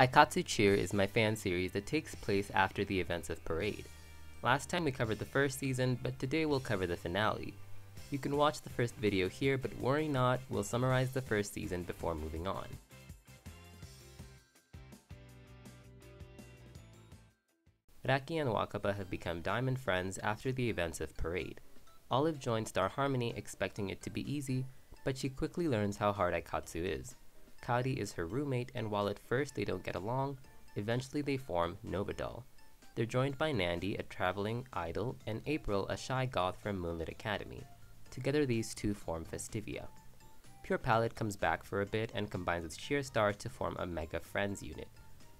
Aikatsu Cheer is my fan series that takes place after the events of Parade. Last time we covered the first season, but today we'll cover the finale. You can watch the first video here, but worry not, we'll summarize the first season before moving on. Raki and Wakaba have become diamond friends after the events of Parade. Olive joins Star Harmony expecting it to be easy, but she quickly learns how hard Aikatsu is. Kaori is her roommate, and while at first they don't get along, eventually they form Novadoll. They're joined by Nandy, a traveling idol, and April, a shy goth from Moonlit Academy. Together these two form Festivia. Pure Palette comes back for a bit and combines with Cheerstar to form a Mega Friends unit.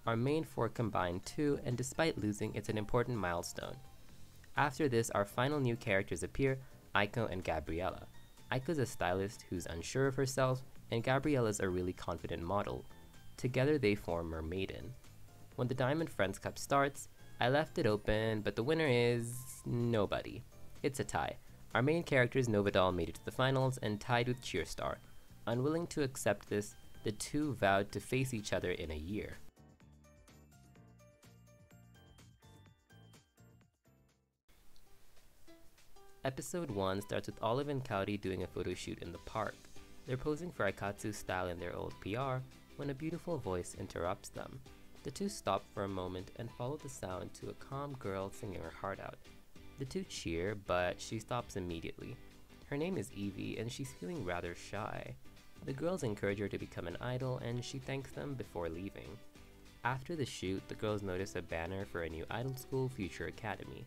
Our main four combine too, and despite losing, it's an important milestone. After this, our final new characters appear, Aiko and Gabriella. Aiko's a stylist who's unsure of herself, and Gabriella's a really confident model. Together they form Mermaiden. When the Diamond Friends Cup starts, I left it open, but the winner is nobody. It's a tie. Our main characters Novadoll made it to the finals and tied with Cheerstar. Unwilling to accept this, the two vowed to face each other in a year. Episode 1 starts with Olive and Kaori doing a photo shoot in the park. They're posing for Aikatsu's style in their old PR when a beautiful voice interrupts them. The two stop for a moment and follow the sound to a calm girl singing her heart out. The two cheer, but she stops immediately. Her name is Evie, and she's feeling rather shy. The girls encourage her to become an idol, and she thanks them before leaving. After the shoot, the girls notice a banner for a new idol school, Future Academy.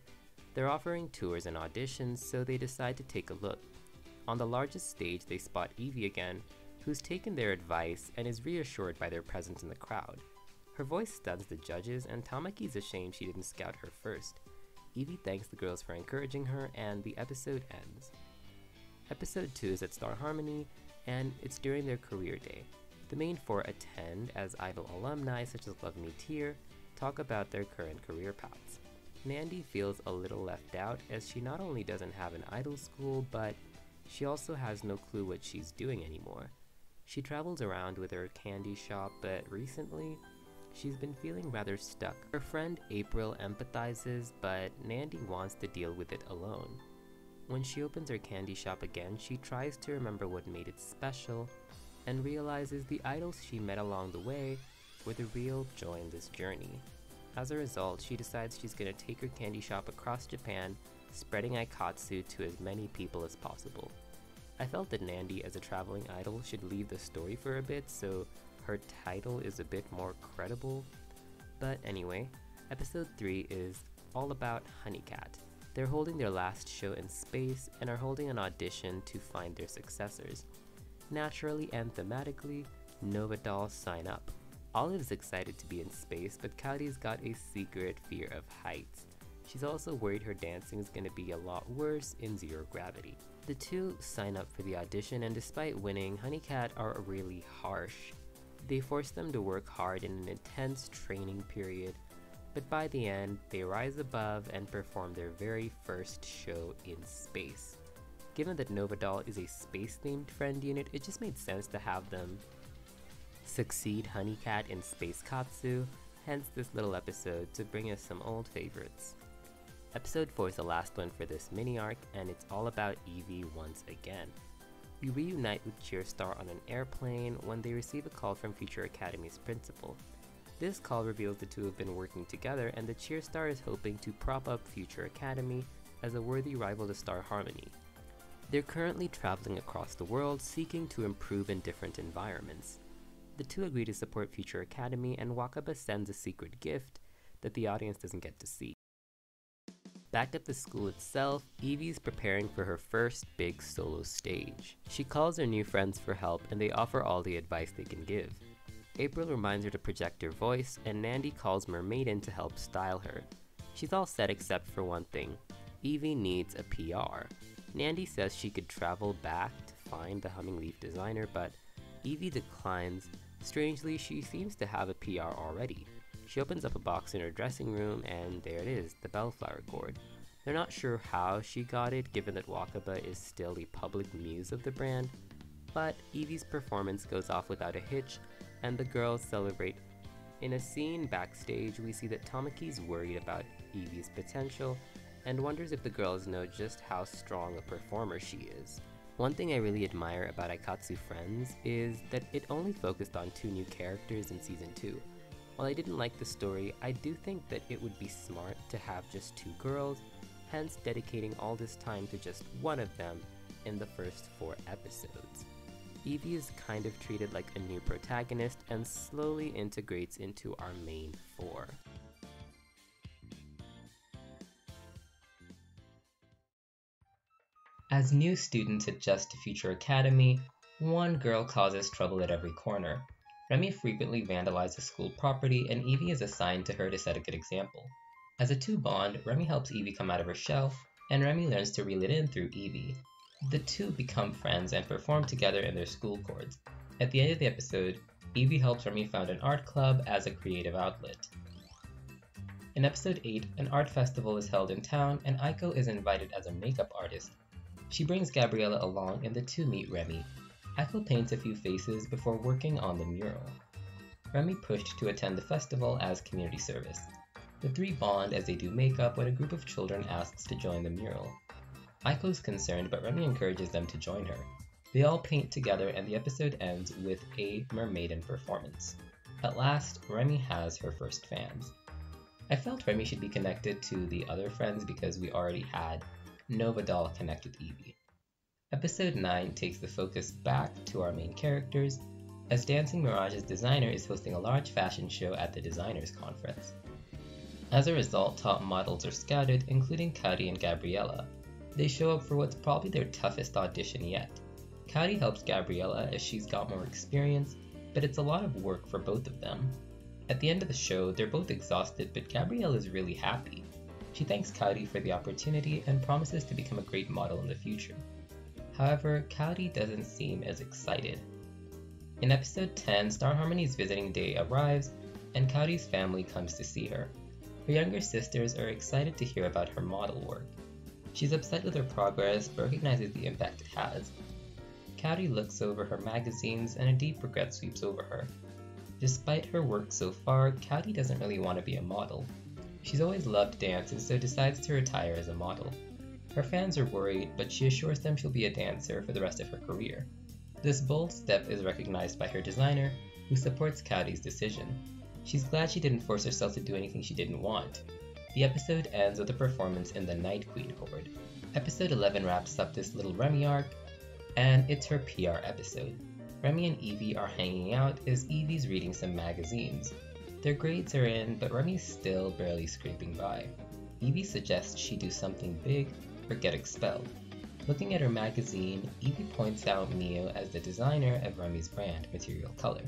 They're offering tours and auditions, so they decide to take a look. On the largest stage, they spot Evie again, who's taken their advice and is reassured by their presence in the crowd. Her voice stuns the judges, and Tamaki's ashamed she didn't scout her first. Evie thanks the girls for encouraging her, and the episode ends. Episode 2 is at Star Harmony, and it's during their career day. The main four attend as Idol alumni such as Love Me Tear talk about their current career paths. Nandy feels a little left out as she not only doesn't have an idol school, but she also has no clue what she's doing anymore. She travels around with her candy shop, but recently, she's been feeling rather stuck. Her friend April empathizes, but Nandy wants to deal with it alone. When she opens her candy shop again, she tries to remember what made it special and realizes the idols she met along the way were the real joy in this journey. As a result, she decides she's going to take her candy shop across Japan, spreading Aikatsu to as many people as possible. I felt that Nandy as a traveling idol should leave the story for a bit so her title is a bit more credible. But anyway, episode 3 is all about Honeycat. They're holding their last show in space and are holding an audition to find their successors. Naturally and thematically, Novadoll sign up. Olive's excited to be in space, but Kaori's got a secret fear of heights. She's also worried her dancing is going to be a lot worse in zero gravity. The two sign up for the audition, and despite winning, Honeycat are really harsh. They force them to work hard in an intense training period, but by the end, they rise above and perform their very first show in space. Given that Novadoll is a space themed friend unit, it just made sense to have them succeed Honeycat in Space Katsu, hence this little episode to bring us some old favorites. Episode 4 is the last one for this mini arc, and it's all about Evie once again. We reunite with Cheerstar on an airplane when they receive a call from Future Academy's principal. This call reveals the two have been working together, and the Cheerstar is hoping to prop up Future Academy as a worthy rival to Star Harmony. They're currently traveling across the world, seeking to improve in different environments. The two agree to support Future Academy, and Wakaba sends a secret gift that the audience doesn't get to see. Back at the school itself, Evie's preparing for her first big solo stage. She calls her new friends for help and they offer all the advice they can give. April reminds her to project her voice, and Nandy calls Mermaiden to help style her. She's all set except for one thing Evie needs a PR. Nandy says she could travel back to find the Humming Leaf designer, but Evie declines Strangely, she seems to have a PR already. She opens up a box in her dressing room, and there it is, the Bellflower coord. They're not sure how she got it, given that Wakaba is still the public muse of the brand, but Evie's performance goes off without a hitch, and the girls celebrate In a scene backstage, we see that Tamaki's worried about Evie's potential and wonders if the girls know just how strong a performer she is. One thing I really admire about Aikatsu Friends is that it only focused on two new characters in season 2. While I didn't like the story, I do think that it would be smart to have just two girls, hence dedicating all this time to just one of them in the first four episodes. Evie is kind of treated like a new protagonist and slowly integrates into our main four. As new students adjust to Future Academy, one girl causes trouble at every corner. Remy frequently vandalizes school property, and Evie is assigned to her to set a good example. As a two bond, Remy helps Evie come out of her shell, and Remy learns to reel it in through Evie. The two become friends and perform together in their school coords. At the end of the episode, Evie helps Remy found an art club as a creative outlet. In episode 8, an art festival is held in town, and Aiko is invited as a makeup artist she brings Gabriella along and the two meet Remy. Aiko paints a few faces before working on the mural. Remy pushed to attend the festival as community service. The three bond as they do makeup when a group of children asks to join the mural. Aiko's concerned, but Remy encourages them to join her. They all paint together and the episode ends with a mermaiden performance. At last, Remy has her first fans. I felt Remy should be connected to the other friends because we already had Nova Doll connect with Evie. Episode 9 takes the focus back to our main characters, as Dancing Mirage's designer is hosting a large fashion show at the Designers Conference. As a result, top models are scouted, including Kaori and Gabriella. They show up for what's probably their toughest audition yet. Kaori helps Gabriella as she's got more experience, but it's a lot of work for both of them. At the end of the show, they're both exhausted, but Gabriella is really happy. She thanks Kaori for the opportunity and promises to become a great model in the future. However, Kaori doesn't seem as excited. In episode 10, Star Harmony's visiting day arrives, and Kaori's family comes to see her. Her younger sisters are excited to hear about her model work. She's upset with her progress, but recognizes the impact it has. Kaori looks over her magazines, and a deep regret sweeps over her. Despite her work so far, Kaori doesn't really want to be a model. She's always loved dance and so decides to retire as a model. Her fans are worried, but she assures them she'll be a dancer for the rest of her career. This bold step is recognized by her designer, who supports Kaori's decision. She's glad she didn't force herself to do anything she didn't want. The episode ends with a performance in the Night Queen Horde. Episode 11 wraps up this little Remy arc, and it's her PR episode. Remy and Evie are hanging out as Evie's reading some magazines. Their grades are in, but Remy's still barely scraping by. Evie suggests she do something big or get expelled. Looking at her magazine, Evie points out Mio as the designer of Remy's brand, Material Color.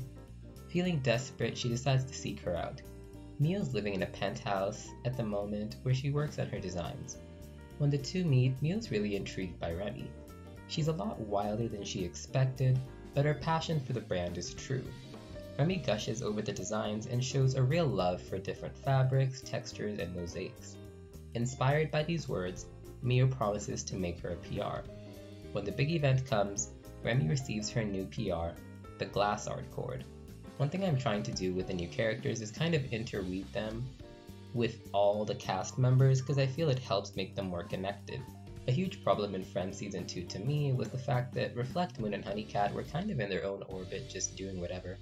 Feeling desperate, she decides to seek her out. Mio's living in a penthouse at the moment where she works on her designs. When the two meet, Mio's really intrigued by Remy. She's a lot wilder than she expected, but her passion for the brand is true. Remy gushes over the designs and shows a real love for different fabrics, textures, and mosaics. Inspired by these words, Mio promises to make her a PR. When the big event comes, Remy receives her new PR, the glass art coord. One thing I'm trying to do with the new characters is kind of interweave them with all the cast members because I feel it helps make them more connected. A huge problem in Friends Season 2 to me was the fact that Reflect Moon and Honeycat were kind of in their own orbit, just doing whatever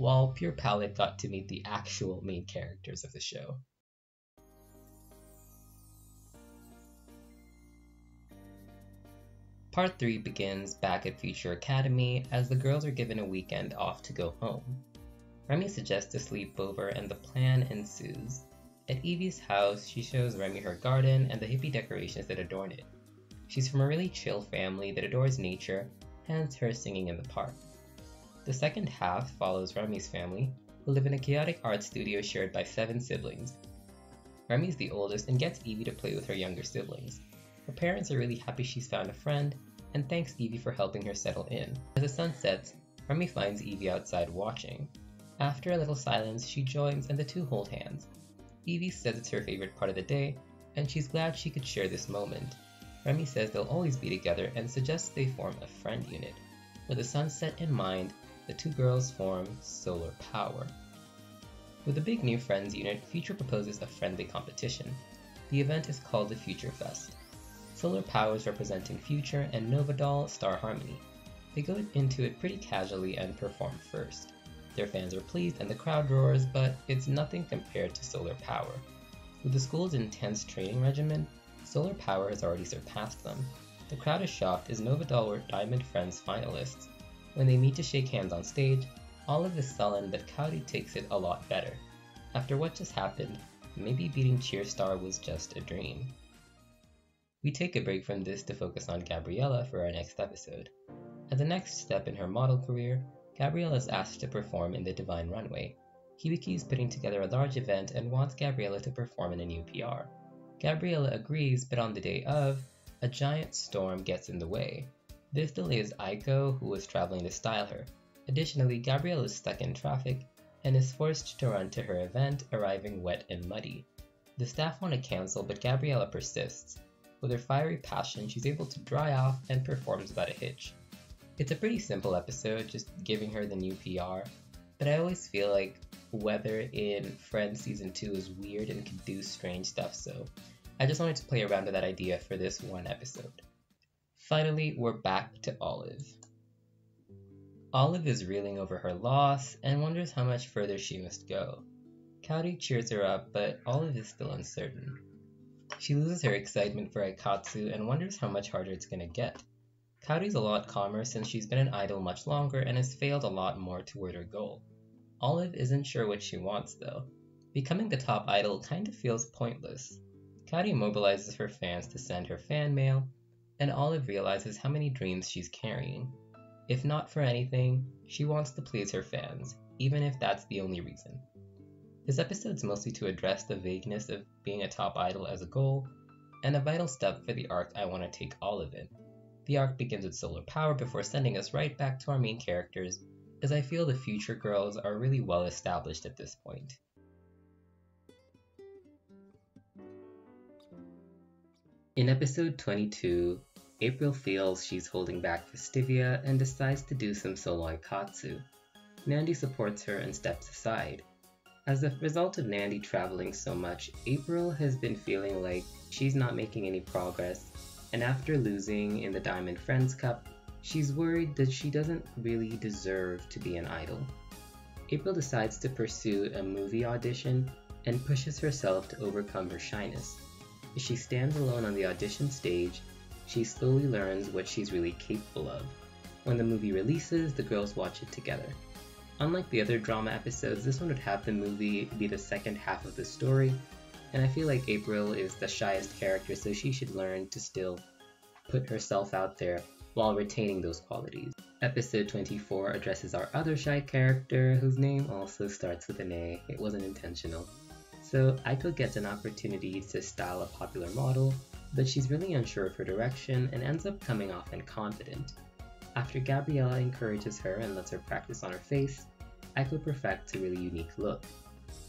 while Pure Palette got to meet the actual main characters of the show. Part 3 begins back at Future Academy as the girls are given a weekend off to go home. Remy suggests a sleepover and the plan ensues. At Evie's house, she shows Remy her garden and the hippie decorations that adorn it. She's from a really chill family that adores nature, hence her singing in the park. The second half follows Remy's family, who live in a chaotic art studio shared by seven siblings. Remy's the oldest and gets Evie to play with her younger siblings. Her parents are really happy she's found a friend, and thanks Evie for helping her settle in. As the sun sets, Remy finds Evie outside watching. After a little silence, she joins and the two hold hands. Evie says it's her favorite part of the day, and she's glad she could share this moment. Remy says they'll always be together and suggests they form a friend unit. With the sunset in mind, the two girls form Solar Power. With the big new Friends unit, Future proposes a friendly competition. The event is called the Future Fest. Solar Powers representing Future and Novadoll star Harmony. They go into it pretty casually and perform first. Their fans are pleased and the crowd roars, but it's nothing compared to Solar Power. With the school's intense training regimen, Solar Power has already surpassed them. The crowd is shocked as Novadoll were Diamond Friends finalists. When they meet to shake hands on stage, Olive is sullen but Cloudy takes it a lot better. After what just happened, maybe beating Cheerstar was just a dream. We take a break from this to focus on Gabriella for our next episode. As a next step in her model career, Gabriella is asked to perform in the Divine Runway. Hibiki is putting together a large event and wants Gabriella to perform in a new PR. Gabriella agrees, but on the day of, a giant storm gets in the way. This delays Aiko, who was traveling to style her. Additionally, Gabriella is stuck in traffic and is forced to run to her event, arriving wet and muddy. The staff want to cancel, but Gabriella persists. With her fiery passion, she's able to dry off and performs without a hitch. It's a pretty simple episode, just giving her the new PR, but I always feel like weather in Friends Season 2 is weird and can do strange stuff, so I just wanted to play around with that idea for this one episode. Finally, we're back to Olive. Olive is reeling over her loss and wonders how much further she must go. Kaori cheers her up, but Olive is still uncertain. She loses her excitement for Aikatsu and wonders how much harder it's gonna get. Cloudy's a lot calmer since she's been an idol much longer and has failed a lot more toward her goal. Olive isn't sure what she wants though. Becoming the top idol kind of feels pointless. Cloudy mobilizes her fans to send her fan mail, and Olive realizes how many dreams she's carrying. If not for anything, she wants to please her fans, even if that's the only reason. This episode's mostly to address the vagueness of being a top idol as a goal, and a vital step for the arc I want to take all of in. The arc begins with solar power before sending us right back to our main characters, as I feel the future girls are really well established at this point. In episode 22, April feels she's holding back Festivia and decides to do some solo Aikatsu. Nandy supports her and steps aside. As a result of Nandy traveling so much, April has been feeling like she's not making any progress, and after losing in the Diamond Friends Cup, she's worried that she doesn't really deserve to be an idol. April decides to pursue a movie audition and pushes herself to overcome her shyness. As she stands alone on the audition stage, she slowly learns what she's really capable of. When the movie releases, the girls watch it together. Unlike the other drama episodes, this one would have the movie be the second half of the story, and I feel like April is the shyest character, so she should learn to still put herself out there while retaining those qualities. Episode 24 addresses our other shy character, whose name also starts with an A. It wasn't intentional. So Aiko gets an opportunity to style a popular model, but she's really unsure of her direction and ends up coming off unconfident. After Gabriella encourages her and lets her practice on her face, Aiko perfects a really unique look.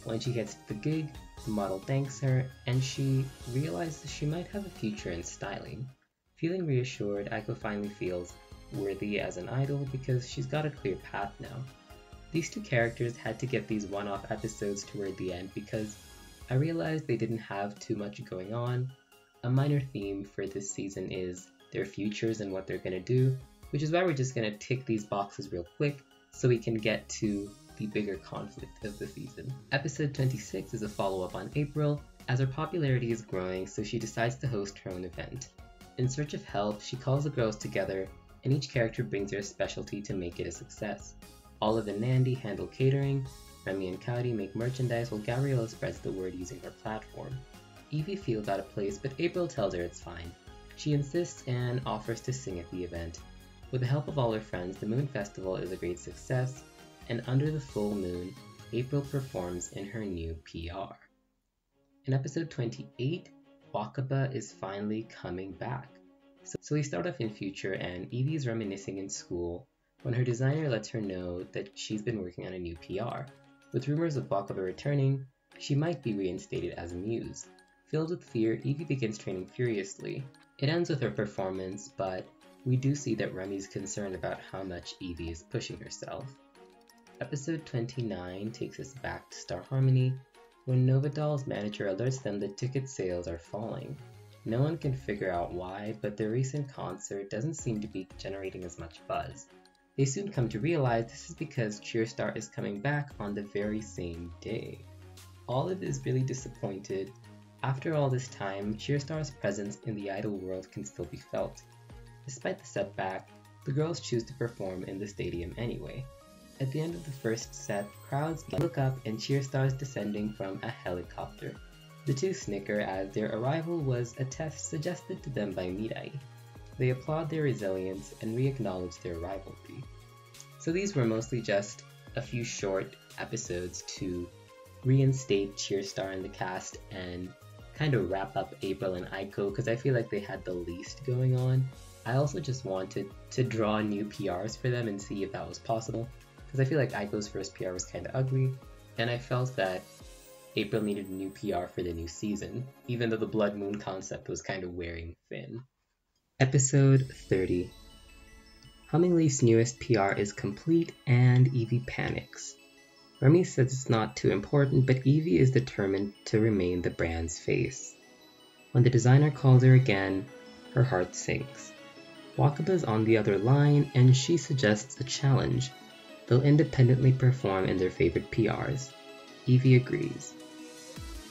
When she gets the gig, the model thanks her, and she realizes she might have a future in styling. Feeling reassured, Aiko finally feels worthy as an idol because she's got a clear path now. These two characters had to get these one-off episodes toward the end because I realized they didn't have too much going on a minor theme for this season is their futures and what they're to do, which is why we're just to tick these boxes real quick so we can get to the bigger conflict of the season. Episode 26 is a follow up on April, as her popularity is growing, so she decides to host her own event. In search of help, she calls the girls together, and each character brings their specialty to make it a success. Olive and Nandy handle catering, Remy and Cloudy make merchandise while Gabriella spreads the word using her platform. Evie feels out of place, but April tells her it's fine. She insists and offers to sing at the event. With the help of all her friends, the Moon Festival is a great success, and under the full moon, April performs in her new PR. In episode 28, Wakaba is finally coming back. So, so we start off in future, and Evie is reminiscing in school when her designer lets her know that she's been working on a new PR. With rumors of Wakaba returning, she might be reinstated as a muse. Filled with fear, Evie begins training furiously. It ends with her performance, but we do see that Remy's concerned about how much Evie is pushing herself. Episode 29 takes us back to Star Harmony, when Novadoll's manager alerts them that ticket sales are falling. No one can figure out why, but their recent concert doesn't seem to be generating as much buzz. They soon come to realize this is because Cheerstar is coming back on the very same day. Olive is really disappointed. After all this time, Cheerstar's presence in the idol world can still be felt. Despite the setback, the girls choose to perform in the stadium anyway. At the end of the first set, crowds look up and cheer stars descending from a helicopter. The two snicker as their arrival was a test suggested to them by Mirai. They applaud their resilience and re-acknowledge their rivalry. So these were mostly just a few short episodes to reinstate Cheerstar in the cast and kind of wrap up April and Aiko because I feel like they had the least going on. I also just wanted to draw new PRs for them and see if that was possible because I feel like Aiko's first PR was kind of ugly and I felt that April needed a new PR for the new season, even though the Blood Moon concept was kind of wearing thin. Episode 30 Humming Leaf's newest PR is complete and Evie panics. Remy says it's not too important, but Evie is determined to remain the brand's face. When the designer calls her again, her heart sinks. Wakaba's on the other line and she suggests a challenge. They'll independently perform in their favorite PRs. Evie agrees.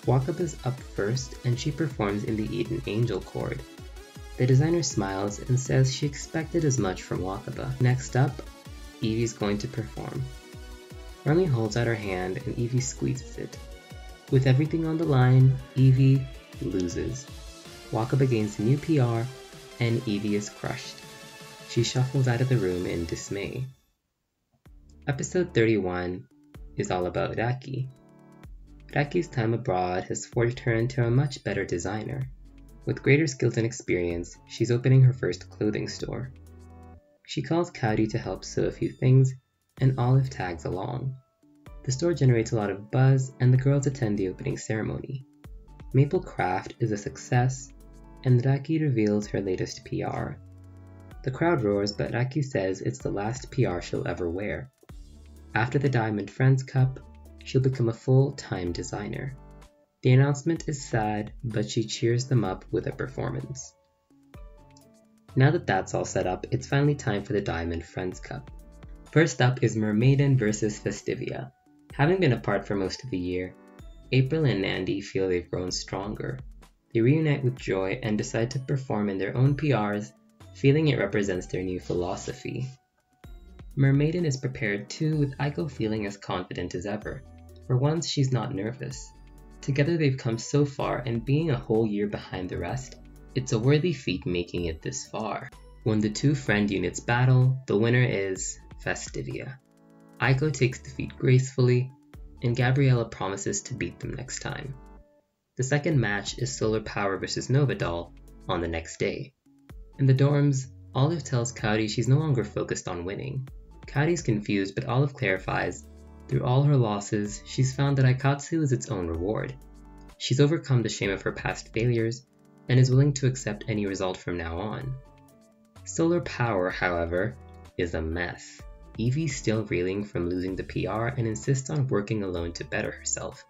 Wakaba's up first and she performs in the Eden Angel coord. The designer smiles and says she expected as much from Wakaba. Next up, Evie's going to perform. Remy holds out her hand and Evie squeezes it. With everything on the line, Evie loses. Wakaba gains a new PR and Evie is crushed. She shuffles out of the room in dismay. Episode 31 is all about Raki. Raki's time abroad has forged her into a much better designer. With greater skills and experience, she's opening her first clothing store. She calls Kaori to help sew a few things and Olive tags along. The store generates a lot of buzz, and the girls attend the opening ceremony. Maple Craft is a success, and Raki reveals her latest PR. The crowd roars, but Raki says it's the last PR she'll ever wear. After the Diamond Friends Cup, she'll become a full time designer. The announcement is sad, but she cheers them up with a performance. Now that that's all set up, it's finally time for the Diamond Friends Cup. First up is Mermaiden vs Festivia. Having been apart for most of the year, April and Nandy feel they've grown stronger. They reunite with Joy and decide to perform in their own PRs, feeling it represents their new philosophy. Mermaiden is prepared too, with Aiko feeling as confident as ever. For once, she's not nervous. Together they've come so far, and being a whole year behind the rest, it's a worthy feat making it this far. When the two friend units battle, the winner is Festivia. Aiko takes defeat gracefully, and Gabriella promises to beat them next time. The second match is Solar Power vs Novadoll on the next day. In the dorms, Olive tells Kaori she's no longer focused on winning. Kaori's confused, but Olive clarifies through all her losses, she's found that Aikatsu is its own reward. She's overcome the shame of her past failures and is willing to accept any result from now on. Solar Power, however, is a mess. Evie's still reeling from losing the PR and insists on working alone to better herself.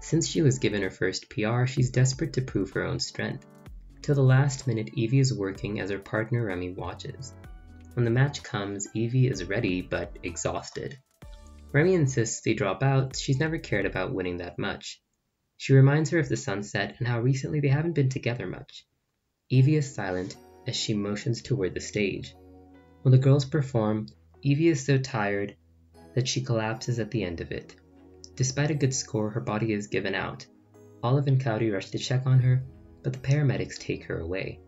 Since she was given her first PR, she's desperate to prove her own strength. Till the last minute, Evie is working as her partner Remy watches. When the match comes, Evie is ready but exhausted. Remy insists they drop out, she's never cared about winning that much. She reminds her of the sunset and how recently they haven't been together much. Evie is silent as she motions toward the stage. When the girls perform, Evie is so tired that she collapses at the end of it. Despite a good score, her body is given out. Olive and Kaori rush to check on her, but the paramedics take her away.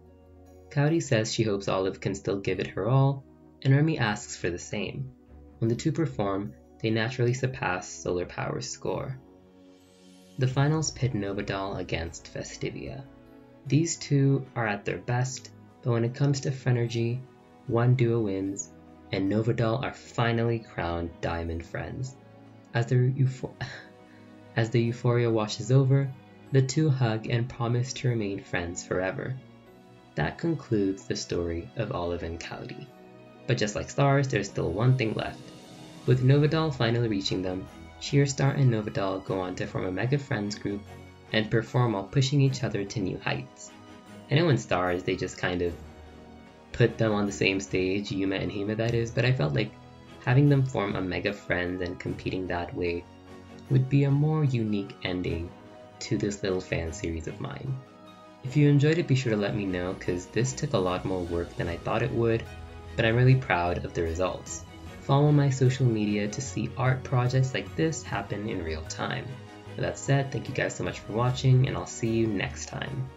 Kaori says she hopes Olive can still give it her all, and Remy asks for the same. When the two perform, they naturally surpass Solar Power's score. The finals pit Novadoll against Festivia. These two are at their best, but when it comes to Frenergy, one duo wins and Novadoll are finally crowned Diamond Friends. As the, as the euphoria washes over, the two hug and promise to remain friends forever. That concludes the story of Olive and Kaori. But just like stars, there's still one thing left. With Novadoll finally reaching them, Cheerstar and Novadoll go on to form a Mega Friends group and perform while pushing each other to new heights. I know in Stars they just kind of put them on the same stage, Yume and Hime that is, but I felt like having them form a Mega Friends and competing that way would be a more unique ending to this little fan series of mine. If you enjoyed it, be sure to let me know because this took a lot more work than I thought it would, but I'm really proud of the results. Follow my social media to see art projects like this happen in real time. With that said, thank you guys so much for watching, and I'll see you next time.